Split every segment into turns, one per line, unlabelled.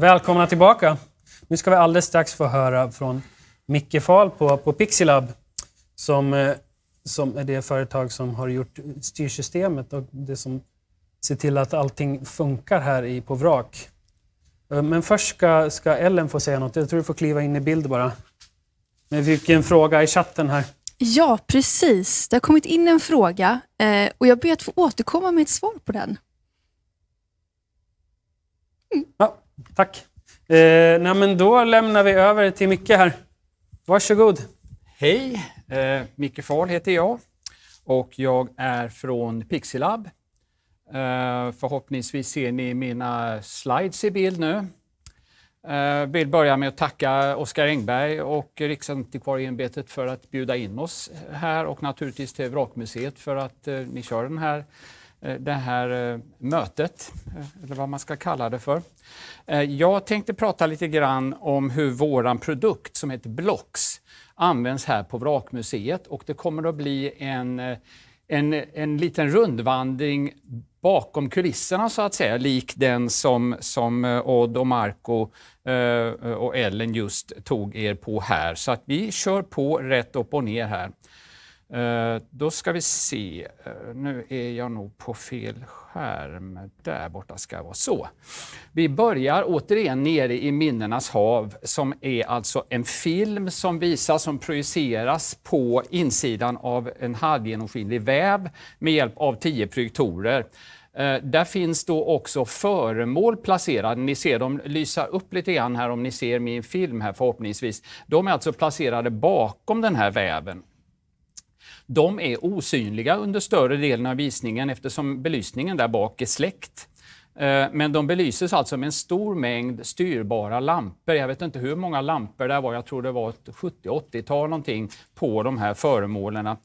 Välkomna tillbaka. Nu ska vi alldeles strax få höra från Micke Fahl på, på Pixilab som, eh, som är det företag som har gjort styrsystemet och det som ser till att allting funkar här i, på Vrak. Eh, Men först ska, ska Ellen få säga något. Jag tror du får kliva in i bild bara. Men vi fick en fråga i chatten här.
Ja, precis. Det har kommit in en fråga eh, och jag ber att få återkomma med ett svar på den.
Ja, tack. Eh, nej, men då lämnar vi över till Micke här. Varsågod.
Hej, eh, Micke Fahl heter jag och jag är från Pixilab. Eh, förhoppningsvis ser ni mina slides i bild nu. Jag vill börja med att tacka Oskar Engberg och Riksantikvarieämbetet för att bjuda in oss här och naturligtvis till Vrakmuseet för att eh, ni kör den här, Eh, det här eh, mötet, eh, eller vad man ska kalla det för. Jag tänkte prata lite grann om hur våran produkt som heter Blocks används här på Vrakmuseet och det kommer att bli en, en, en liten rundvandring bakom kulisserna så att säga, lik den som, som Odd och Marco och Ellen just tog er på här. Så att vi kör på rätt upp och ner här. Eh, då ska vi se, eh, nu är jag nog på fel skärm. Där borta ska jag vara. Så. Vi börjar återigen nere i minnenas hav som är alltså en film som visas, som projiceras på insidan av en halvgenomskinlig väv med hjälp av tio projektorer. Eh, där finns då också föremål placerade. Ni ser dem lysa upp lite grann här om ni ser min film här förhoppningsvis. De är alltså placerade bakom den här väven. De är osynliga under större delen av visningen eftersom belysningen där bak är släckt. Eh, men de belyses alltså med en stor mängd styrbara lampor. Jag vet inte hur många lampor det var, jag tror det var ett 70-80-tal någonting på de här föremålen.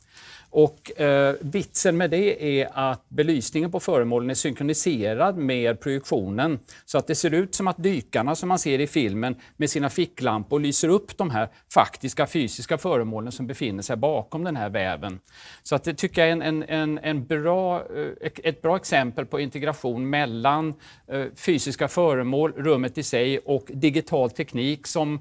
Och eh, vitsen med det är att belysningen på föremålen är synkroniserad med projektionen så att det ser ut som att dykarna som man ser i filmen med sina ficklampor lyser upp de här faktiska fysiska föremålen som befinner sig bakom den här väven. Så att det tycker jag är en, en, en, en bra, eh, ett bra exempel på integration mellan eh, fysiska föremål, rummet i sig och digital teknik som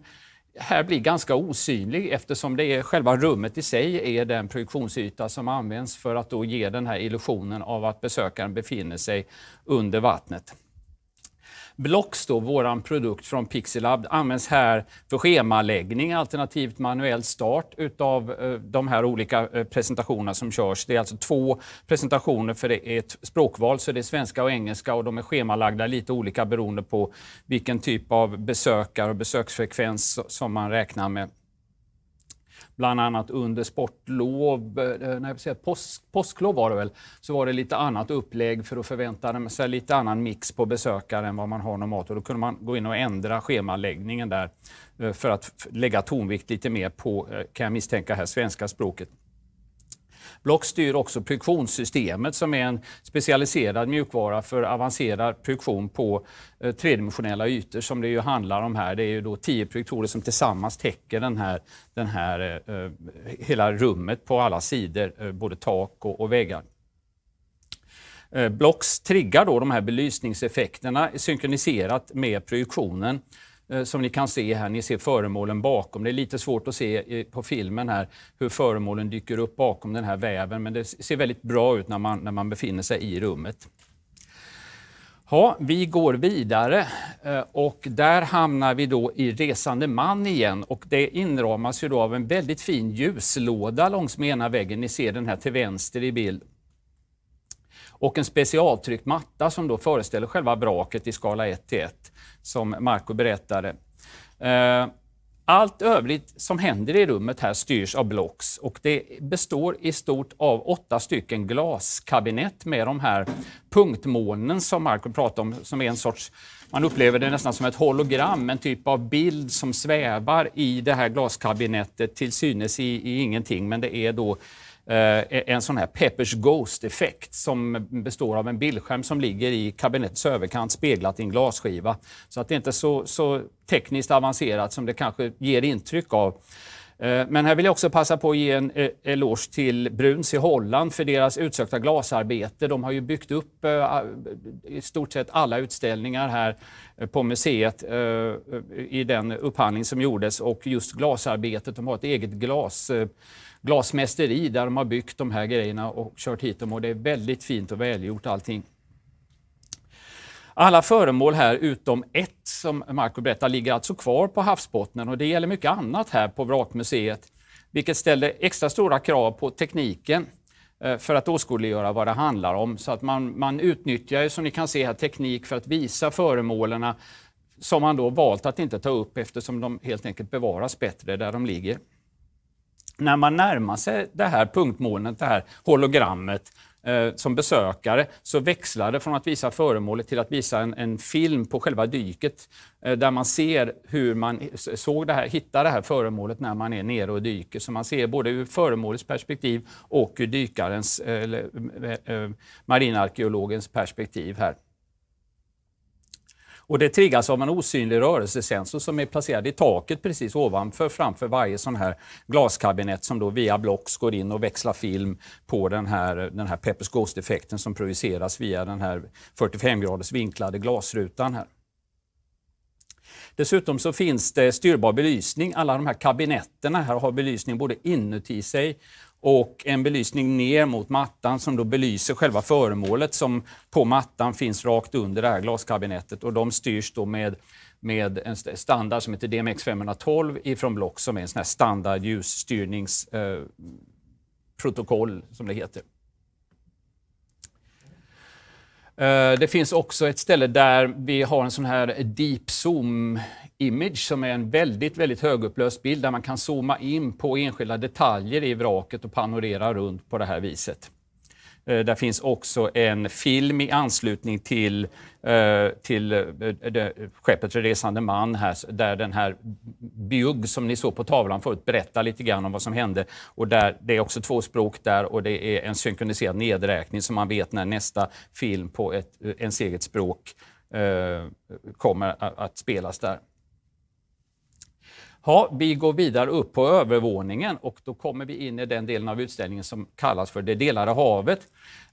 här blir ganska osynlig eftersom det är själva rummet i sig är den projektionsyta som används för att då ge den här illusionen av att besökaren befinner sig under vattnet. Blocks, då, våran produkt från Pixelab, används här för schemaläggning alternativt manuell start utav eh, de här olika eh, presentationerna som körs. Det är alltså två presentationer för det är ett språkval, så det är svenska och engelska och de är schemalagda lite olika beroende på vilken typ av besökare och besöksfrekvens som man räknar med bland annat under sportlov, eh, nej, jag säga, påsk, påsklov var det väl, så var det lite annat upplägg för att förvänta sig lite annan mix på besökare än vad man har normalt. Och då kunde man gå in och ändra schemaläggningen där eh, för att lägga tonvikt lite mer på, eh, kan jag misstänka här, svenska språket. Block styr också projektionssystemet som är en specialiserad mjukvara för avancerad projektion på eh, tredimensionella ytor som det ju handlar om här. Det är ju då tio projektorer som tillsammans täcker den här, den här, eh, eh, hela rummet på alla sidor, både tak och, och väggar. Blocks triggar då de här belysningseffekterna synkroniserat med projektionen Eh, som ni kan se här. Ni ser föremålen bakom. Det är lite svårt att se eh, på filmen här hur föremålen dyker upp bakom den här väven men det ser väldigt bra ut när man, när man befinner sig i rummet. Ja, vi går vidare eh, och där hamnar vi då i Resande man igen och det inramas ju då av en väldigt fin ljuslåda långs med ena väggen. Ni ser den här till vänster i bild och en specialtryckt matta som då föreställer själva vraket i skala 1 till 1 som Marco berättade. Eh, allt övrigt som händer i rummet här styrs av Blocks och det består i stort av åtta stycken glaskabinett med de här punktmolnen som Marco pratade om, som är en sorts man upplever det nästan som ett hologram, en typ av bild som svävar i det här glaskabinettet till synes i, i ingenting, men det är då eh, Eh, en sån här Peppers Ghost-effekt som består av en bildskärm som ligger i kabinettets överkant speglat i en glasskiva. Så att det inte är så, så tekniskt avancerat som det kanske ger intryck av. Eh, men här vill jag också passa på att ge en eh, eloge till Bruns i Holland för deras utsökta glasarbete. De har ju byggt upp i stort sett alla utställningar här på museet i den upphandling som gjordes och just glasarbetet. De har ett eget glas, glasmästeri där de har byggt de här grejerna och kört hit dem och det är väldigt fint och välgjort allting. Alla föremål här utom ett som Marco berättar ligger alltså kvar på havsbottnen och det gäller mycket annat här på Vrakmuseet, vilket ställer extra stora krav på tekniken eh, för att åskådliggöra vad det handlar om. Så att man, man utnyttjar, som ni kan se här, teknik för att visa föremålen som man då valt att inte ta upp eftersom de helt enkelt bevaras bättre där de ligger. När man närmar sig det här punktmolnet, det här hologrammet, eh, som besökare så växlar det från att visa föremålet till att visa en, en film på själva dyket eh, där man ser hur man eh, såg det här, hittar det här föremålet när man är nere och dyker. Så man ser både ur föremålets perspektiv och ur dykarens, eller marinarkeologens perspektiv här. Och det triggas av en osynlig rörelsesensor som är placerad i taket precis ovanför framför varje sån här glaskabinett som då via blocks går in och växlar film på den här, den här Peppers Ghost-effekten som projiceras via den här 45 graders vinklade glasrutan här. Dessutom så finns det styrbar belysning. Alla de här kabinetterna här har belysning både inuti sig och en belysning ner mot mattan som då belyser själva föremålet som på mattan finns rakt under det här glaskabinettet och de styrs då med, med en standard som heter DMX 512 ifrån Block som är en sån här standard ljusstyrningsprotokoll eh, som det heter. Eh, Eh, det finns också ett ställe där vi har en sån här deep zoom image som är en väldigt, väldigt högupplöst bild där man kan zooma in på enskilda detaljer i vraket och panorera runt på det här viset. Eh, där finns också en film i anslutning till, eh, till eh, skeppet Resande man här, där den här Bjugg som ni såg på tavlan förut berättar lite grann om vad som hände. Och där, det är också två språk där och det är en synkroniserad nedräkning så man vet när nästa film på ett, ens eget språk kommer att spelas där. Ja, vi går vidare upp på övervåningen och då kommer vi in i den delen av utställningen som kallas för Det delade havet.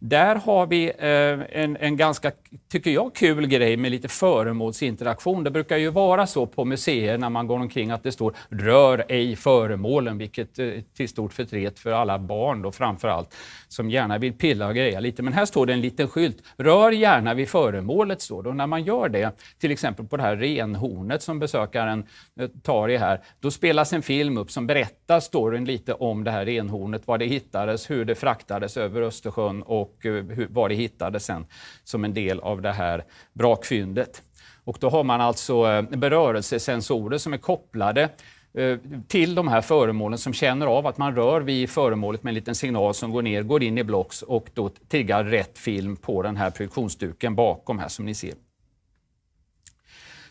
Där har vi eh, en, en ganska, tycker jag, kul grej med lite föremålsinteraktion. Det brukar ju vara så på museer när man går omkring att det står “rör ej föremålen”, vilket är till stort förtret för alla barn då framför allt, som gärna vill pilla och greja lite. Men här står det en liten skylt “rör gärna vid föremålet” står det. Och när man gör det, till exempel på det här renhornet som besökaren eh, tar i här, då spelas en film upp som berättar storyn lite om det här renhornet, var det hittades, hur det fraktades över Östersjön och eh, hur, var det hittades sen som en del av det här vrakfyndet. Och då har man alltså eh, berörelsesensorer som är kopplade eh, till de här föremålen som känner av att man rör vid föremålet med en liten signal som går ner, går in i blocks och då triggar rätt film på den här projektionsduken bakom här som ni ser.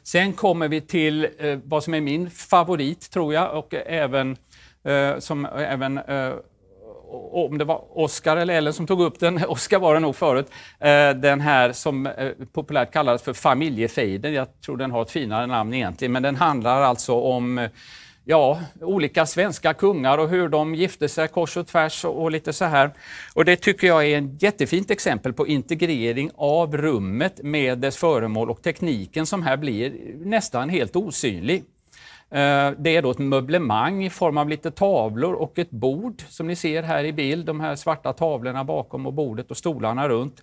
Sen kommer vi till eh, vad som är min favorit tror jag och även eh, som även eh, om det var Oskar eller Ellen som tog upp den, Oskar var det nog förut, eh, den här som eh, populärt kallades för familjefejden. Jag tror den har ett finare namn egentligen, men den handlar alltså om eh, ja, olika svenska kungar och hur de gifte sig kors och tvärs och lite så här. Och det tycker jag är ett jättefint exempel på integrering av rummet med dess föremål och tekniken som här blir nästan helt osynlig. Eh, det är då ett möblemang i form av lite tavlor och ett bord som ni ser här i bild. De här svarta tavlorna bakom och bordet och stolarna runt.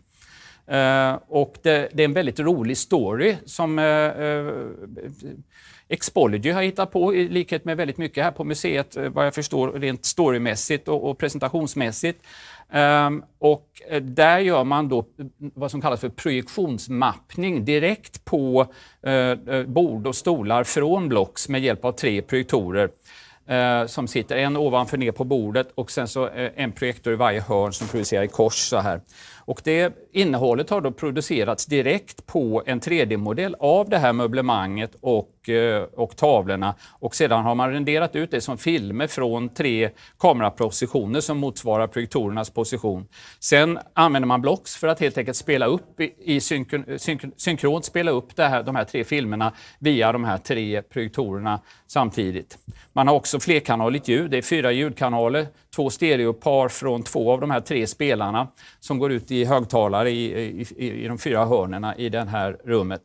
Eh, och det, det är en väldigt rolig story som eh, eh Expology har hittat på i likhet med väldigt mycket här på museet eh, vad jag förstår rent storymässigt och, och presentationsmässigt. Um, och eh, där gör man då vad som kallas för projektionsmappning direkt på uh, bord och stolar från Blocks med hjälp av tre projektorer uh, som sitter en ovanför ner på bordet och sen så uh, en projektor i varje hörn som projicerar i kors så här. Och det innehållet har då producerats direkt på en 3D-modell av det här möblemanget och eh, och, tavlorna. Och sedan har man renderat ut det som filmer från tre kamerapositioner som motsvarar projektorernas position. Sen använder man blocks för att helt enkelt spela upp i, i synkron, synkron, synkront spela upp det här, de här tre filmerna via de här tre projektorerna samtidigt. Man har också flerkanaligt ljud. Det är fyra ljudkanaler, två stereopar från två av de här tre spelarna som går ut i högtalare i, i, i de fyra hörnen i det här rummet.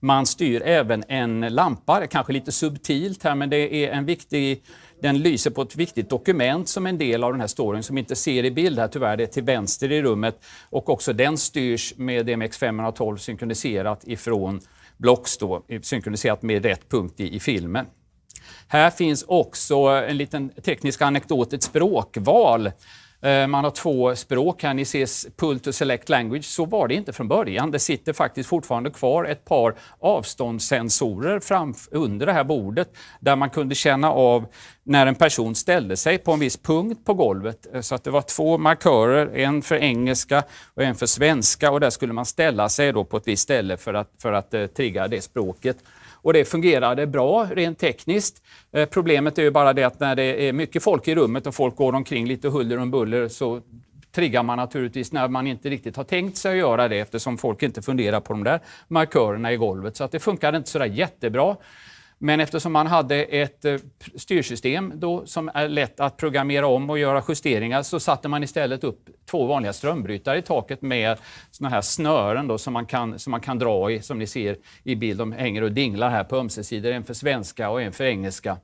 Man styr även en lampa, kanske lite subtilt här, men det är en viktig den lyser på ett viktigt dokument som en del av den här storyn som inte ser i bild här tyvärr. Det är till vänster i rummet och också den styrs med DMX512 synkroniserat ifrån blocks då, synkroniserat med rätt punkt i, i filmen. Här finns också en liten teknisk anekdot, ett språkval Eh, man har två språk här, ni ser pull to select language. Så var det inte från början. Det sitter faktiskt fortfarande kvar ett par avståndssensorer fram, under det här bordet där man kunde känna av när en person ställde sig på en viss punkt på golvet. Eh, så att det var två markörer, en för engelska och en för svenska och där skulle man ställa sig då på ett visst ställe för att, för att eh, trigga det språket och det fungerade bra rent tekniskt. Eh, problemet är ju bara det att när det är mycket folk i rummet och folk går omkring lite huller om buller så triggar man naturligtvis när man inte riktigt har tänkt sig att göra det eftersom folk inte funderar på de där markörerna i golvet. Så att det funkade inte sådär jättebra. Men eftersom man hade ett eh, styrsystem då, som är lätt att programmera om och göra justeringar så satte man istället upp två vanliga strömbrytare i taket med såna här snören då, som, man kan, som man kan dra i, som ni ser i bild. De hänger och dinglar här på ömse sidor, en för svenska och en för engelska.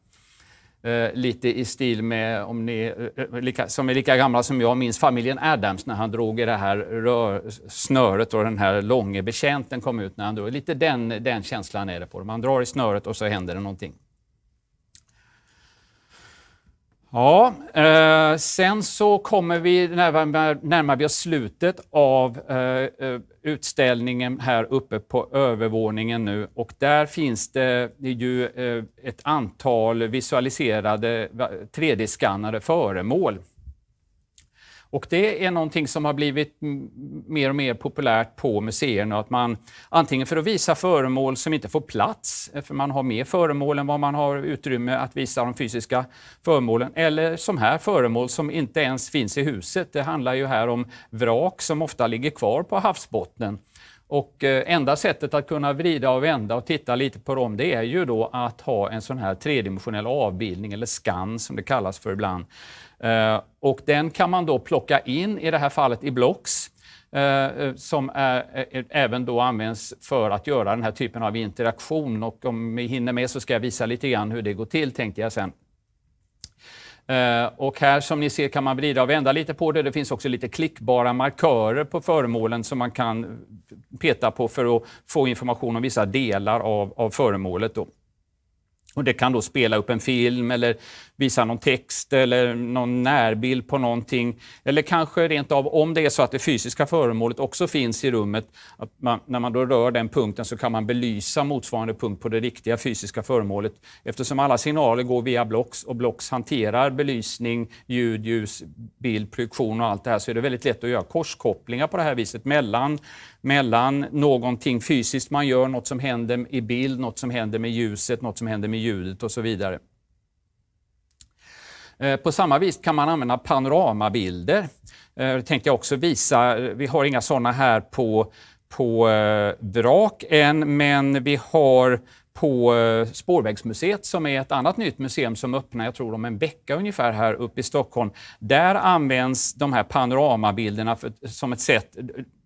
Eh, lite i stil med, om ni eh, eh, lika, som är lika gamla som jag, minns familjen Adams när han drog i det här rör, snöret och den här långe betjänten kom ut när han drog. Lite den, den känslan är det på det. Man drar i snöret och så händer det någonting. Ja, eh, sen så kommer vi närmar, närmar vi oss slutet av eh, eh, utställningen här uppe på övervåningen nu och där finns det ju eh, ett antal visualiserade 3D-skannade föremål. Och det är någonting som har blivit mer och mer populärt på museerna. Att man antingen för att visa föremål som inte får plats, eh, för man har mer föremål än vad man har utrymme att visa de fysiska föremålen, eller som här föremål som inte ens finns i huset. Det handlar ju här om vrak som ofta ligger kvar på havsbottnen. Och eh, enda sättet att kunna vrida och vända och titta lite på dem, det är ju då att ha en sån här tredimensionell avbildning, eller skann som det kallas för ibland, Eh, och den kan man då plocka in, i det här fallet i blocks, eh, eh, som är, även då används för att göra den här typen av interaktion. Och om vi hinner med så ska jag visa lite grann hur det går till, tänkte jag sen. Och här som ni ser kan man vrida och vända lite på det. Det finns också lite klickbara markörer på föremålen som man kan peta på för att få information om vissa delar av, av föremålet. Då. Och det kan då spela upp en film eller visa någon text eller någon närbild på någonting. Eller kanske rent av, om det är så att det fysiska föremålet också finns i rummet, att man, när man då rör den punkten så kan man belysa motsvarande punkt på det riktiga fysiska föremålet. Eftersom alla signaler går via blocks och blocks hanterar belysning, ljud, ljus, bild, projektion och allt det här så är det väldigt lätt att göra korskopplingar på det här viset mellan mellan någonting fysiskt man gör, något som händer i bild, något som händer med ljuset, något som händer med ljudet och så vidare. Eh, på samma vis kan man använda panoramabilder. Eh, det tänkte jag också visa. Vi har inga sådana här på, på eh, vrak än, men vi har på Spårvägsmuseet som är ett annat nytt museum som öppnar, jag tror om en vecka ungefär här uppe i Stockholm. Där används de här panoramabilderna för, som ett sätt,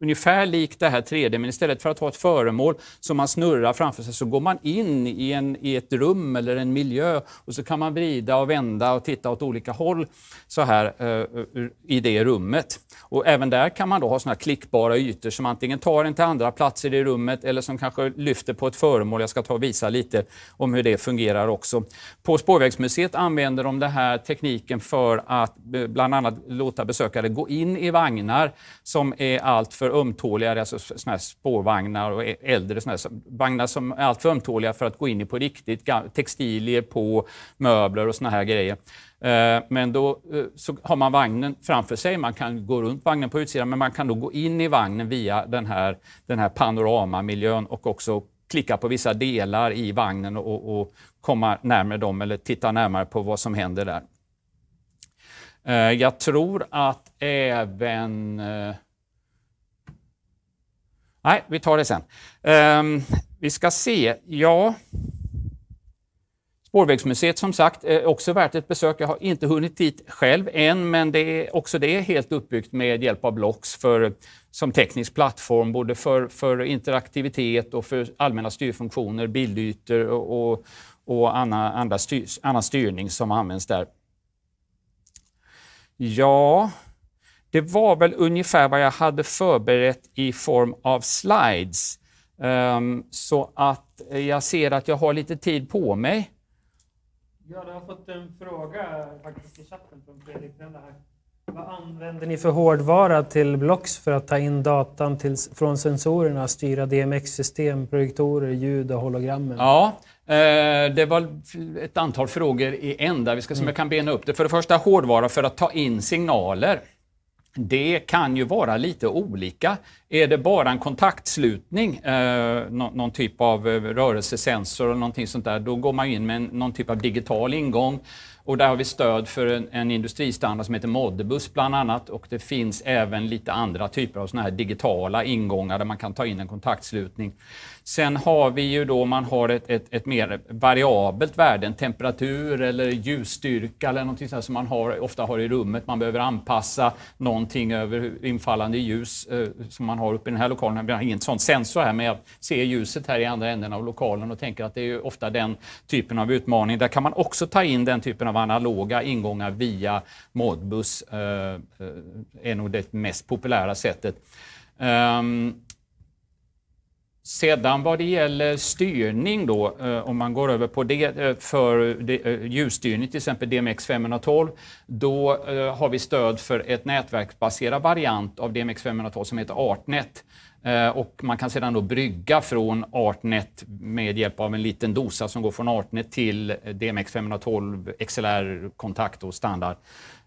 ungefär likt det här 3D, men istället för att ha ett föremål som man snurrar framför sig så går man in i, en, i ett rum eller en miljö och så kan man vrida och vända och titta åt olika håll så här uh, i det rummet. Och även där kan man då ha såna klickbara ytor som antingen tar en till andra platser i rummet eller som kanske lyfter på ett föremål. Jag ska ta och visa lite om hur det fungerar också. På Spårvägsmuseet använder de den här tekniken för att eh, bland annat låta besökare gå in i vagnar som är alltför ömtåliga, alltså såna här spårvagnar och äldre såna här vagnar som är alltför ömtåliga för att gå in i på riktigt, textilier på möbler och såna här grejer. Eh, men då eh, så har man vagnen framför sig, man kan gå runt vagnen på utsidan, men man kan då gå in i vagnen via den här, den här panoramamiljön och också klicka på vissa delar i vagnen och, och komma närmare dem eller titta närmare på vad som händer där. Eh, jag tror att även... Nej, vi tar det sen. Um, vi ska se. Ja, Spårvägsmuseet som sagt är också värt ett besök. Jag har inte hunnit dit själv än, men det är också det är helt uppbyggt med hjälp av Blocks för, som teknisk plattform, både för, för interaktivitet och för allmänna styrfunktioner, bildytor och, och, och annan, andra styr, annan styrning som används där. Ja, det var väl ungefär vad jag hade förberett i form av slides. Um, så att jag ser att jag har lite tid på mig.
Ja, du har fått en fråga faktiskt i chatten från Fredrik här. Vad använder ni för hårdvara till Blocks för att ta in datan till, från sensorerna, styra DMX-system, projektorer, ljud och hologrammen?
Ja, eh, det var ett antal frågor i en där. Vi ska se om jag kan bena upp det. För det första hårdvara för att ta in signaler. Det kan ju vara lite olika. Är det bara en kontaktslutning, eh, någon, någon, typ av eh, rörelsesensor eller någonting sånt där, då går man in med en, någon typ av digital ingång. Och där har vi stöd för en, en industristandard som heter Modbus bland annat och det finns även lite andra typer av såna här digitala ingångar där man kan ta in en kontaktslutning. Sen har vi ju då, man har ett, ett, ett mer variabelt värde, en temperatur eller ljusstyrka eller någonting sånt som man har, ofta har i rummet. Man behöver anpassa någonting över infallande ljus eh, som man har uppe i den här lokalen. Vi har ingen sån sensor här, men jag ser ljuset här i andra änden av lokalen och tänker att det är ofta den typen av utmaning. Där kan man också ta in den typen av analoga ingångar via Modbus, Det eh, är nog det mest populära sättet. Um, sedan vad det gäller styrning då, eh, om man går över på det eh, för eh, ljusstyrning, till exempel DMX 512, då har vi stöd för ett nätverksbaserad variant av DMX 512 som heter ArtNet. Och man kan sedan då brygga från ArtNet med hjälp av en liten dosa som går från ArtNet till DMX 512 XLR-kontakt och standard.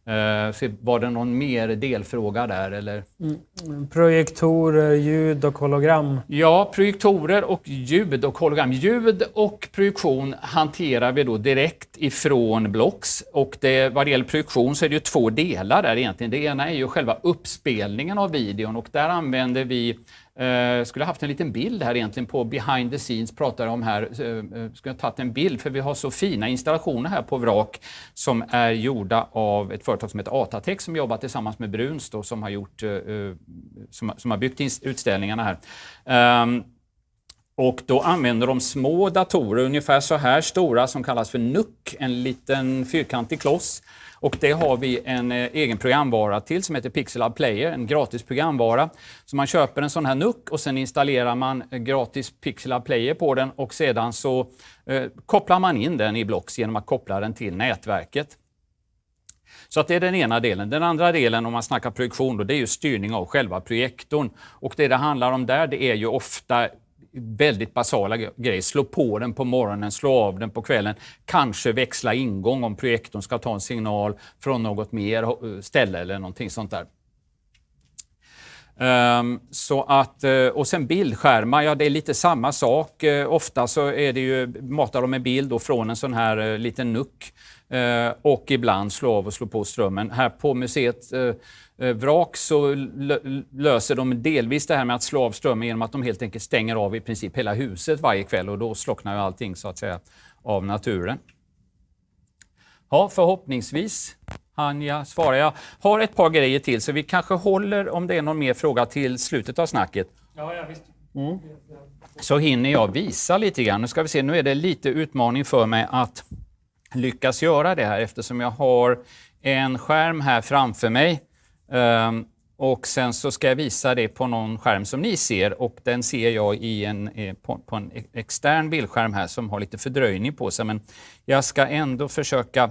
Uh, var det någon mer delfråga där? Eller?
Mm. Projektorer, ljud och hologram?
Ja, projektorer och ljud och hologram. Ljud och projektion hanterar vi då direkt ifrån Blocks. Och det, vad det gäller projektion så är det ju två delar där egentligen. Det ena är ju själva uppspelningen av videon och där använder vi Eh, skulle haft en liten bild här egentligen på behind the scenes pratar om här. Eh, eh, skulle ha tagit en bild för vi har så fina installationer här på Vrak som är gjorda av ett företag som heter Atatech som jobbar tillsammans med Bruns då, som har gjort eh, eh som, som, har byggt utställningarna här. Eh, och då använder de små datorer, ungefär så här stora, som kallas för NUC, en liten fyrkantig kloss och det har vi en eh, egen programvara till som heter Pixelab Player, en gratis programvara. Så man köper en sån här NUC och sen installerar man eh, gratis Pixelab Player på den och sedan så eh, kopplar man in den i Blocks genom att koppla den till nätverket. Så att det är den ena delen. Den andra delen om man snackar projektion, då, det är ju styrning av själva projektorn. Och det det handlar om där det är ju ofta väldigt basala grejer. Slå på den på morgonen, slå av den på kvällen. Kanske växla ingång om projektorn ska ta en signal från något mer eh, ställe eller någonting sånt där. Um, så att, eh, och sen bildskärmar, ja det är lite samma sak. Uh, ofta så är det ju, matar de en bild då från en sån här uh, liten nuck och ibland slå av och slå på strömmen. Här på museet vrak så löser de delvis det här med att slå av strömmen genom att de helt enkelt stänger av i princip hela huset varje kväll och då slocknar ju allting så att säga av naturen. Ja, förhoppningsvis han jag svara. Jag har ett par grejer till så vi kanske håller om det är någon mer fråga till slutet av snacket.
Ja, ja, visst.
Mm. Så hinner jag visa lite grann. Nu ska vi se, nu är det lite utmaning för mig att lyckas göra det här eftersom jag har en skärm här framför mig Ehm, och sen så ska jag visa det på någon skärm som ni ser och den ser jag i en, eh, på, på en extern bildskärm här som har lite fördröjning på sig. Men jag ska ändå försöka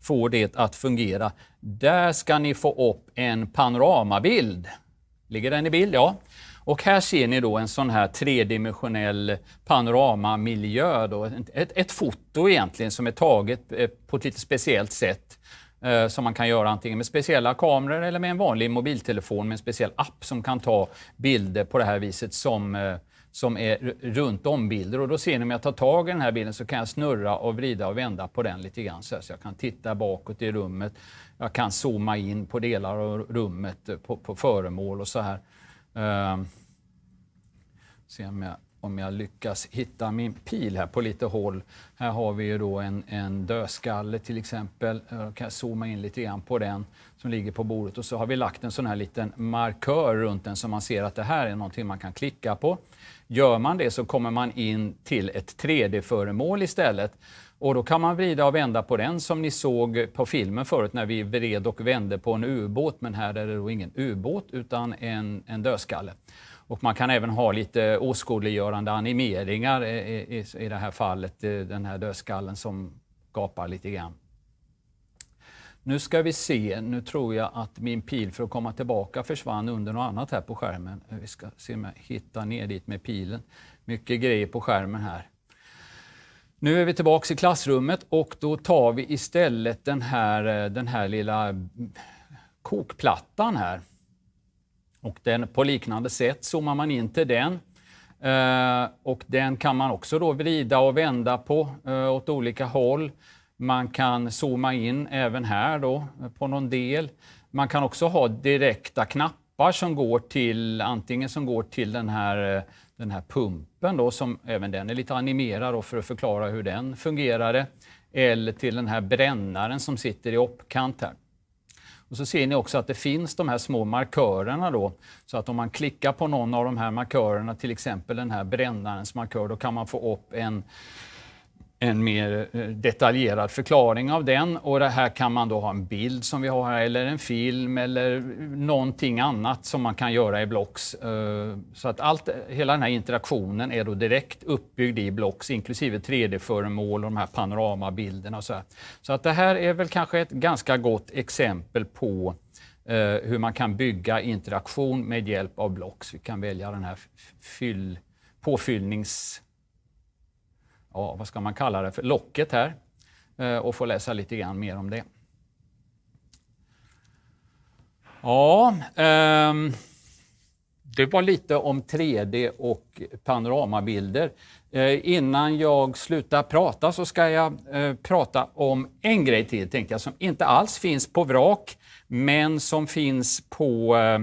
få det att fungera. Där ska ni få upp en panoramabild. Ligger den i bild? Ja. Och här ser ni då en sån här tredimensionell panoramamiljö. Då. Ett, ett foto egentligen som är taget eh, på ett lite speciellt sätt Eh, som man kan göra antingen med speciella kameror eller med en vanlig mobiltelefon med en speciell app som kan ta bilder på det här viset som, eh, som är runt om bilder. Och då ser ni om jag tar tag i den här bilden så kan jag snurra och vrida och vända på den lite grann. Så jag kan titta bakåt i rummet. Jag kan zooma in på delar av rummet, eh, på, på föremål och så här. Um, se om jag om jag lyckas hitta min pil här på lite håll. Här har vi ju då en, en dödskalle till exempel. Eh, jag kan zooma in lite grann på den som ligger på bordet och så har vi lagt en sån här liten markör runt den så man ser att det här är någonting man kan klicka på. Gör man det så kommer man in till ett 3D-föremål istället. Och då kan man vrida och vända på den som ni såg på filmen förut när vi vred och vände på en ubåt. Men här är det då ingen ubåt utan en, en dödskalle. Och man kan även ha lite åskådliggörande animeringar i, i, i det här fallet, den här dödskallen som gapar lite grann. Nu ska vi se, nu tror jag att min pil för att komma tillbaka försvann under något annat här på skärmen. Vi ska se om jag hittar ner dit med pilen. Mycket grejer på skärmen här. Nu är vi tillbaka i klassrummet och då tar vi istället den här, den här lilla kokplattan här. Och den, på liknande sätt zoomar man in till den. Eh, och den kan man också då vrida och vända på eh, åt olika håll. Man kan zooma in även här då eh, på någon del. Man kan också ha direkta knappar som går till antingen som går till den här, eh, den här pumpen då som även den är lite animerad då för att förklara hur den fungerade. Eller till den här brännaren som sitter i uppkant här. Och så ser ni också att det finns de här små markörerna då. Så att om man klickar på någon av de här markörerna, till exempel den här brännarens markör, då kan man få upp en en mer eh, detaljerad förklaring av den och det här kan man då ha en bild som vi har här eller en film eller eh, någonting annat som man kan göra i Blocks. Eh, så att allt, hela den här interaktionen är då direkt uppbyggd i Blocks inklusive 3D-föremål och de här panoramabilderna. Och så, här. så att det här är väl kanske ett ganska gott exempel på hur man kan bygga interaktion med hjälp av Blocks. Vi kan välja den här fyll, påfyllnings ja, vad ska man kalla det för, locket här eh, och få läsa lite grann mer om det. Ja, um, det var lite om 3D och panoramabilder. Eh, innan jag slutar prata så ska jag eh, prata om en grej till, tänkte jag, som inte alls finns på vrak, men som finns på eh,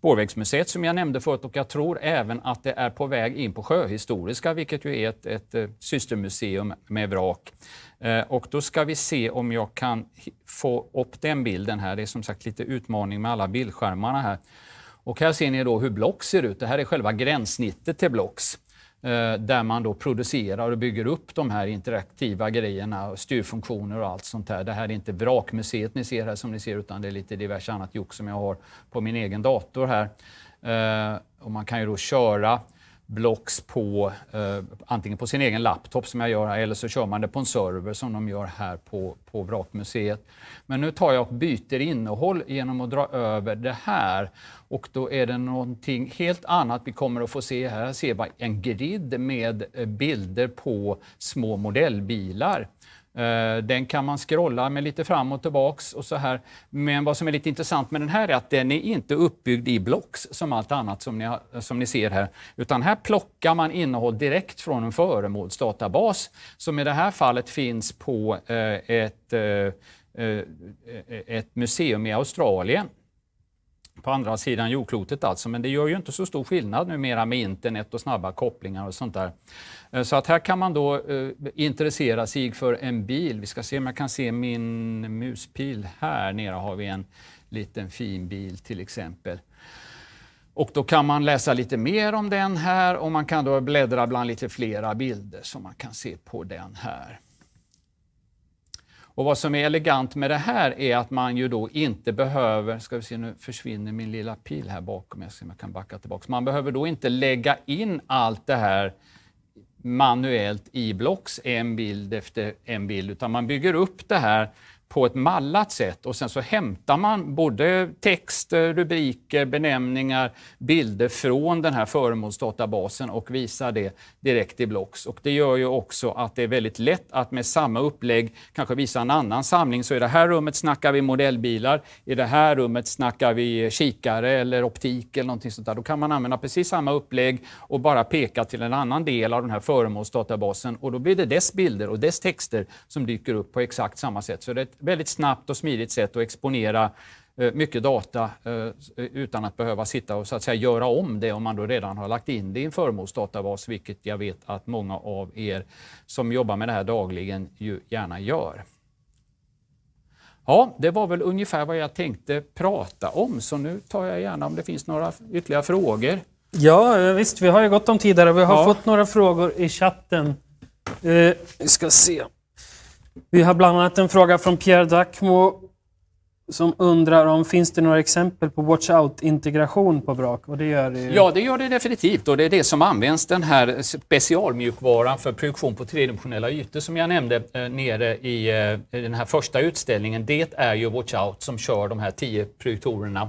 Spårvägsmuseet som jag nämnde förut och jag tror även att det är på väg in på Sjöhistoriska, vilket ju är ett, ett eh, systermuseum med vrak. Eh, och då ska vi se om jag kan få upp den bilden här. Det är som sagt lite utmaning med alla bildskärmarna här. Och här ser ni då hur Blocks ser ut. Det här är själva gränssnittet till Blocks. Eh, där man då producerar och bygger upp de här interaktiva grejerna, styrfunktioner och allt sånt där. Det här är inte vrakmuseet ni ser här som ni ser utan det är lite diverse annat jox som jag har på min egen dator här. Eh, och man kan ju då köra blocks på eh, antingen på sin egen laptop som jag gör här eller så kör man det på en server som de gör här på, på Vrakmuseet. Men nu tar jag och byter innehåll genom att dra över det här och då är det någonting helt annat vi kommer att få se här. Här ser vi en grid med eh, bilder på små modellbilar. Eh, den kan man scrolla med lite fram och tillbaks och så här. Men vad som är lite intressant med den här är att den är inte uppbyggd i blocks som allt annat som ni, har, som ni ser här. Utan här plockar man innehåll direkt från en föremålsdatabas som i det här fallet finns på eh, ett, eh, ett museum i Australien på andra sidan jordklotet alltså, men det gör ju inte så stor skillnad numera med internet och snabba kopplingar och sånt där. Eh, så att här kan man då eh, intressera sig för en bil. Vi ska se om jag kan se min muspil. Här nere har vi en liten fin bil till exempel. Och då kan man läsa lite mer om den här och man kan då bläddra bland lite flera bilder som man kan se på den här. Och vad som är elegant med det här är att man ju då inte behöver, ska vi se nu försvinner min lilla pil här bakom, jag ser om jag kan backa tillbaka. Man behöver då inte lägga in allt det här manuellt i blocks, en bild efter en bild, utan man bygger upp det här på ett mallat sätt och sen så hämtar man både texter, rubriker, benämningar, bilder från den här föremålsdatabasen och visar det direkt i Blocks. Och det gör ju också att det är väldigt lätt att med samma upplägg kanske visa en annan samling. Så i det här rummet snackar vi modellbilar, i det här rummet snackar vi kikare eller optik eller någonting sånt där. Då kan man använda precis samma upplägg och bara peka till en annan del av den här föremålsdatabasen och då blir det dess bilder och dess texter som dyker upp på exakt samma sätt. Så det är ett väldigt snabbt och smidigt sätt att exponera eh, mycket data eh, utan att behöva sitta och så att säga göra om det om man då redan har lagt in det i en föremålsdatabas, vilket jag vet att många av er som jobbar med det här dagligen ju gärna gör. Ja, det var väl ungefär vad jag tänkte prata om, så nu tar jag gärna om det finns några ytterligare frågor.
Ja, visst, vi har ju gått om tid och vi har ja. fått några frågor i chatten. Eh, vi ska se. Vi har bland annat en fråga från Pierre Dacmo som undrar om finns det några exempel på watch out-integration på vrak? Och det gör det ju.
Ja, det gör det definitivt och det är det som används, den här specialmjukvaran för projektion på tredimensionella ytor som jag nämnde eh, nere i, eh, den här första utställningen. Det är ju watch out som kör de här tio projektorerna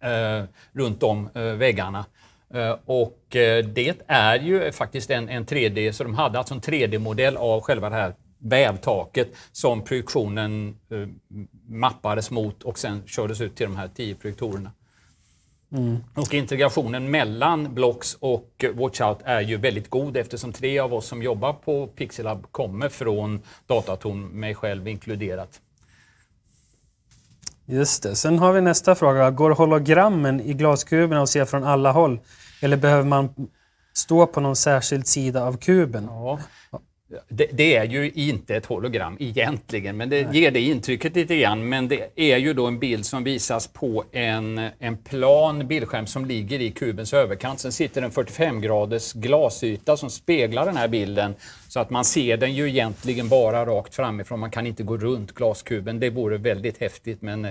eh, runt om eh, väggarna. Eh, och eh, det är ju faktiskt en, en 3D, så de hade alltså en 3D-modell av själva det här vävtaket som projektionen eh, mappades mot och sen kördes ut till de här tio projektorerna. Mm. Och integrationen mellan Blocks och Watchout är ju väldigt god eftersom tre av oss som jobbar på Pixelab kommer från Datatorn, mig själv inkluderat.
Just det. Sen har vi nästa fråga. Går hologrammen i glaskuberna att se från alla håll? Eller behöver man stå på någon särskild sida av kuben?
Ja. Det, det, är ju inte ett hologram egentligen, men det Nej. ger det intrycket lite grann. Men det är ju då en bild som visas på en, en plan bildskärm som ligger i kubens överkant. Sen sitter en 45 graders glasyta som speglar den här bilden så att man ser den ju egentligen bara rakt framifrån. Man kan inte gå runt glaskuben. Det vore väldigt häftigt, men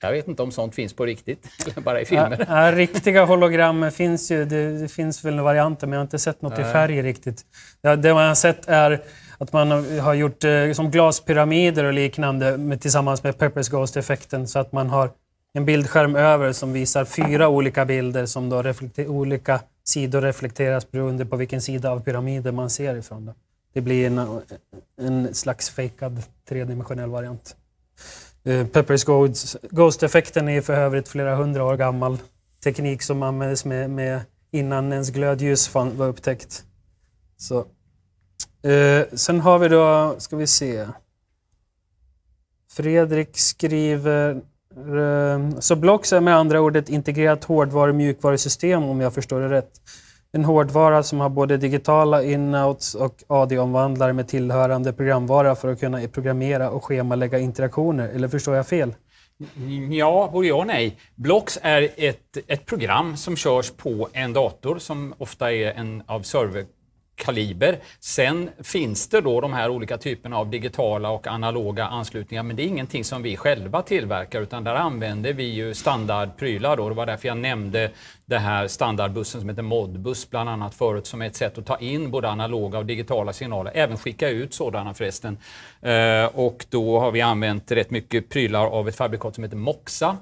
jag vet inte om sånt finns på riktigt, bara i filmer.
Ja, riktiga hologram finns ju. Det, det, finns väl varianter, men jag har inte sett något Nej. i färg riktigt. Ja, det man har sett är att man har gjort eh, som glaspyramider och liknande med, tillsammans med Peppers Ghost-effekten så att man har en bildskärm över som visar fyra olika bilder som då olika sidor reflekteras beroende på vilken sida av pyramiden man ser ifrån. Då. Det blir en, en slags fejkad tredimensionell variant. Eh, Peppers Ghost-effekten är för övrigt flera hundra år gammal teknik som användes med, med innan ens glödljus var upptäckt. Så. Eh, sen har vi då, ska vi se. Fredrik skriver... Eh, så Blocks är med andra ord ett integrerat hårdvaru mjukvarusystem om jag förstår det rätt en hårdvara som har både digitala inouts och AD-omvandlare med tillhörande programvara för att kunna programmera och schemalägga interaktioner. Eller förstår jag fel?
Ja, både ja och nej. Blocks är ett, ett program som körs på en dator som ofta är en av server kaliber. Sen finns det då de här olika typerna av digitala och analoga anslutningar men det är ingenting som vi själva tillverkar utan där använder vi ju standardprylar. Då. Det var därför jag nämnde den här standardbussen som heter Modbus bland annat förut som är ett sätt att ta in både analoga och digitala signaler, även skicka ut sådana förresten. Eh, och då har vi använt rätt mycket prylar av ett fabrikat som heter Moxa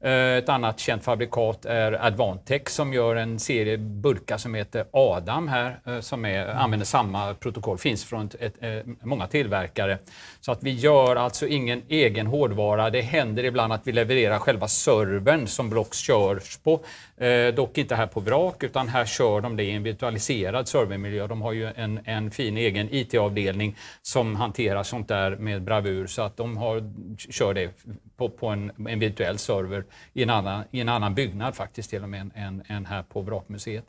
ett annat känt fabrikat är Advantech som gör en serie burkar som heter Adam här eh, som är, mm. använder samma protokoll, finns från ett, ett, ett, eh, många tillverkare. Så att vi gör alltså ingen egen hårdvara. Det händer ibland att vi levererar själva servern som Blocks körs på. Eh, dock inte här på Vrak utan här kör de det i en virtualiserad servermiljö. De har ju en, en fin egen IT-avdelning som hanterar sånt där med bravur så att de har, kör det på, på en, en, virtuell server i en, annan, i en annan byggnad faktiskt till och med än, än här på Vrakmuseet.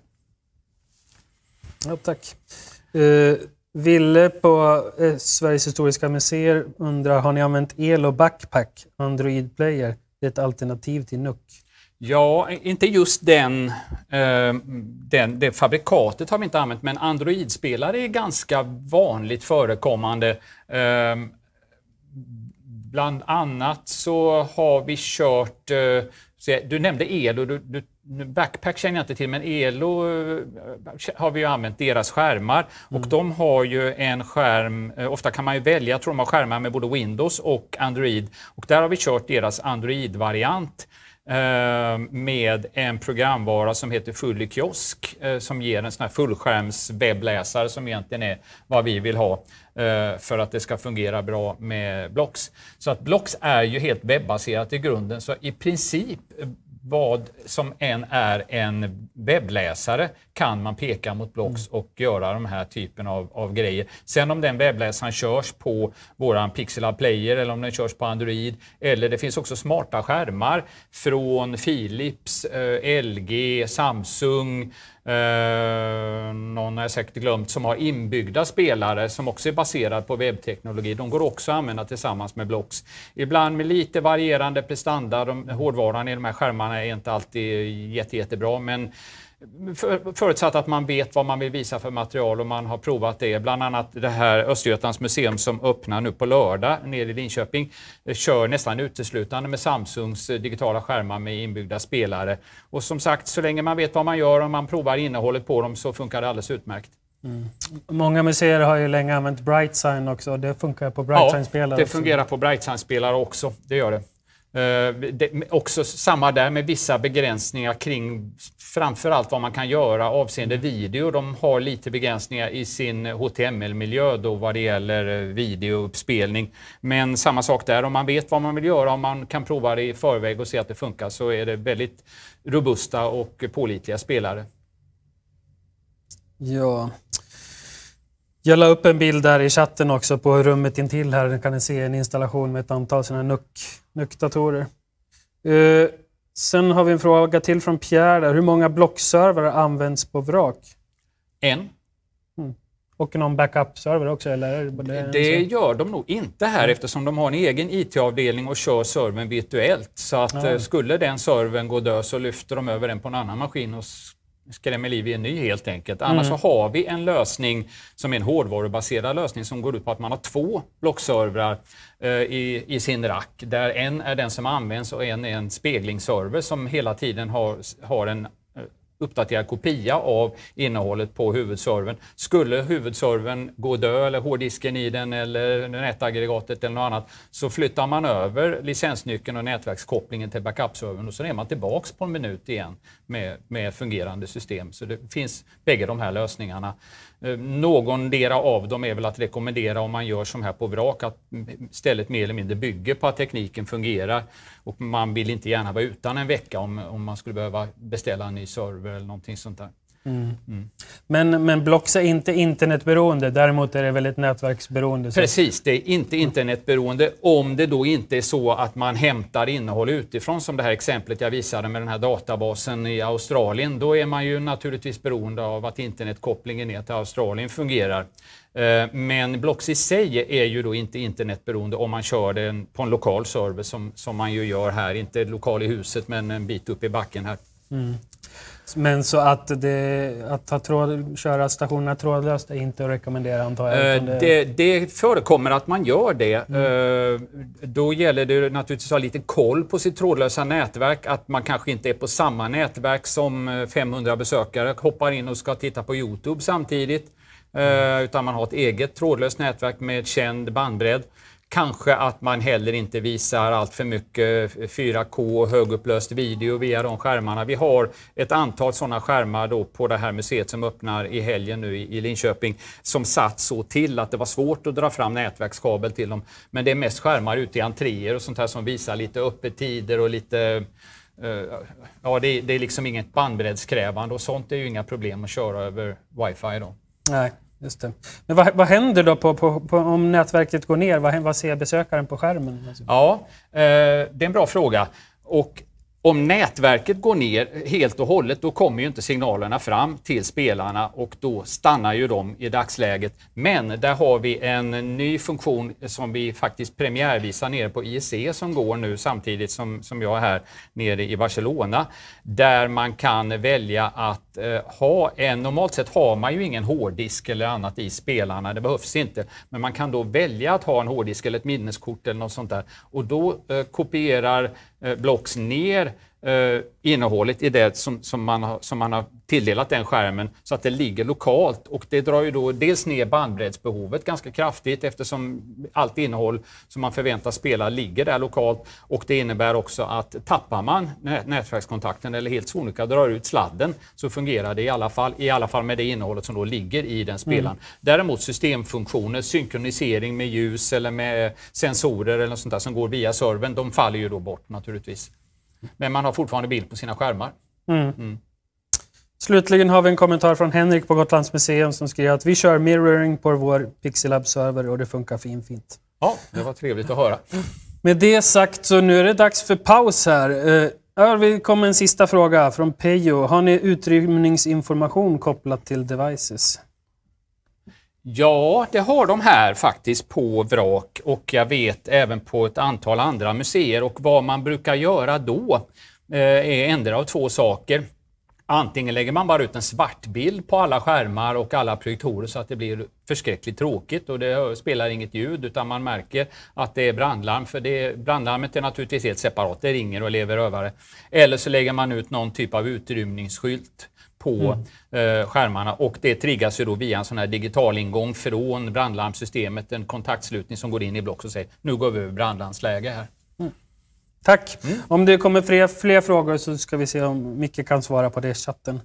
Ja, tack. Uh, Ville på uh, Sveriges historiska museer undrar, har ni använt el och backpack, Android Player? Det är ett alternativ till NUC.
Ja, inte just den, eh, den, det fabrikatet har vi inte använt, men Android-spelare är ganska vanligt förekommande. Bland annat så har vi kört, eh, du nämnde Elo, du, du, Backpack känner jag inte till, men Elo eh, har vi ju använt deras skärmar. Mm. och de har ju en skärm, eh, ofta kan man ju välja, jag tror de har skärmar med både Windows och Android. Och där har vi kört deras Android-variant Eh, med en programvara som heter Fully Kiosk eh, som ger en sån här fullskärms webbläsare som egentligen är vad vi vill ha eh, för att det ska fungera bra med Blocks. Så att Blocks är ju helt webbaserat i grunden så i princip vad som än är en webbläsare kan man peka mot Blocks mm. och göra de här typen av, av grejer. Sen om den webbläsaren körs på våran Pixel Player eller om den körs på Android eller det finns också smarta skärmar från Philips, eh, LG, Samsung, Eh, någon har jag säkert glömt som har inbyggda spelare som också är baserad på webbteknologi. De går också att använda tillsammans med Blocks. Ibland med lite varierande prestanda. De, hårdvaran i de här skärmarna är inte alltid jätte, jättebra men för, förutsatt att man vet vad man vill visa för material och man har provat det. Bland annat det här Östergötlands museum som öppnar nu på lördag nere i Linköping kör nästan uteslutande med Samsungs digitala skärmar med inbyggda spelare. Och som sagt, så länge man vet vad man gör och man provar innehållet på dem så funkar det alldeles utmärkt. Mm.
Många museer har ju länge använt Brightsign också. Det funkar på Brightsign-spelare
Ja, det fungerar på Brightsign-spelare också. Det gör det. Eh, det, också samma där med vissa begränsningar kring framförallt vad man kan göra avseende video. De har lite begränsningar i sin HTML-miljö då vad det gäller eh, videouppspelning. Men samma sak där, om man vet vad man vill göra, om man kan prova det i förväg och se att det funkar så är det väldigt robusta och pålitliga spelare.
Ja. Jag la upp en bild där i chatten också på rummet intill här. Där kan ni se en installation med ett antal sådana NUC-datorer. Uh, sen har vi en fråga till från Pierre. Där. Hur många blockservrar används på Vrak?
En.
Mm. Och någon backup-server också? Eller?
Det, det gör de nog inte här mm. eftersom de har en egen IT-avdelning och kör servern virtuellt. Så att mm. skulle den servern gå dö så lyfter de över den på en annan maskin och skrämmer liv i en ny helt enkelt. Annars mm. så har vi en lösning som är en hårdvarubaserad lösning som går ut på att man har två blockservrar eh, i, i sin rack. Där en är den som används och en är en speglingsserver som hela tiden har, har en uppdaterad kopia av innehållet på huvudservern. Skulle huvudservern gå dö eller hårddisken i den eller nätaggregatet eller något annat så flyttar man över licensnyckeln och nätverkskopplingen till backupservern och så är man tillbaks på en minut igen med, med fungerande system. Så det finns bägge de här lösningarna. Eh, någondera av dem är väl att rekommendera om man gör som här på vrak, att stället mer eller mindre bygger på att tekniken fungerar. Och man vill inte gärna vara utan en vecka om, om man skulle behöva beställa en ny server eller någonting sånt där. Mm.
Mm. Men, men Blocks är inte internetberoende, däremot är det väldigt nätverksberoende.
Så. Precis, det är inte internetberoende om det då inte är så att man hämtar innehåll utifrån som det här exemplet jag visade med den här databasen i Australien. Då är man ju naturligtvis beroende av att internetkopplingen ner till Australien fungerar. Eh, men Blocks i sig är ju då inte internetberoende om man kör den på en lokal server som, som man ju gör här, inte lokal i huset men en bit upp i backen här. Mm.
Men så att, det, att ha tråd, köra stationerna trådlöst är inte att rekommendera antar jag?
Eh, det... Det, det förekommer att man gör det. Mm. Eh, då gäller det naturligtvis att ha lite koll på sitt trådlösa nätverk. Att man kanske inte är på samma nätverk som 500 besökare hoppar in och ska titta på Youtube samtidigt. Mm. Utan man har ett eget trådlöst nätverk med känd bandbredd. Kanske att man heller inte visar allt för mycket 4K och högupplöst video via de skärmarna. Vi har ett antal sådana skärmar då på det här museet som öppnar i helgen nu i Linköping som satt så till att det var svårt att dra fram nätverkskabel till dem. Men det är mest skärmar ute i entréer och sånt här som visar lite öppettider och lite Uh, ja, det, det, är liksom inget bandbreddskrävande och sånt är ju inga problem att köra över wifi då.
Nej. Just det. Men vad, vad händer då på, på, på, om nätverket går ner? Vad, vad ser besökaren på skärmen? Alltså.
Ja, eh, det är en bra fråga. Och om nätverket går ner helt och hållet, då kommer ju inte signalerna fram till spelarna och då stannar ju de i dagsläget. Men där har vi en ny funktion som vi faktiskt premiärvisar nere på IEC som går nu samtidigt som, som jag är här nere i Barcelona. Där man kan välja att Eh, ha en, normalt sett har man ju ingen hårddisk eller annat i spelarna, det behövs inte. Men man kan då välja att ha en hårddisk eller ett minneskort eller något sånt där och då eh, kopierar eh, Blocks ner eh, innehållet i det som, som, man har, som man har tilldelat den skärmen så att det ligger lokalt. Och det drar ju då dels ner bandbreddsbehovet ganska kraftigt eftersom allt innehåll som man förväntas spela ligger där lokalt. Och det innebär också att tappar man nätverkskontakten eller helt sonika drar ut sladden så fungerar det i alla fall, i alla fall med det innehållet som då ligger i den spelaren. Mm. Däremot systemfunktioner, synkronisering med ljus eller med sensorer eller sånt där som går via servern, de faller ju då bort naturligtvis. Men man har fortfarande bild på sina skärmar. Mm. Mm.
Slutligen har vi en kommentar från Henrik på Gotlands museum som skriver att vi kör mirroring på vår Pixelab-server och det funkar fin fint.
Ja, det var trevligt att höra.
Med det sagt så nu är det dags för paus här. Eh, vi kommer en sista fråga från Pejo. Har ni utrymningsinformation kopplat till devices?
Ja, det har de här faktiskt på Vrak och jag vet även på ett antal andra museer och vad man brukar göra då eh, är ändra av två saker. Antingen lägger man bara ut en svart bild på alla skärmar och alla projektorer så att det blir förskräckligt tråkigt och det spelar inget ljud utan man märker att det är brandlarm för det, brandlarmet är naturligtvis helt separat, det ringer och lever rövare. Eller så lägger man ut någon typ av utrymningsskylt på mm. eh, skärmarna och det triggas ju då via en sån här digital ingång från brandlarmsystemet, en kontaktslutning som går in i block och säger nu går vi över brandlarmsläge här. Mm.
Tack! Mm. Om det kommer fler, fler frågor så ska vi se om Micke kan svara på det i chatten.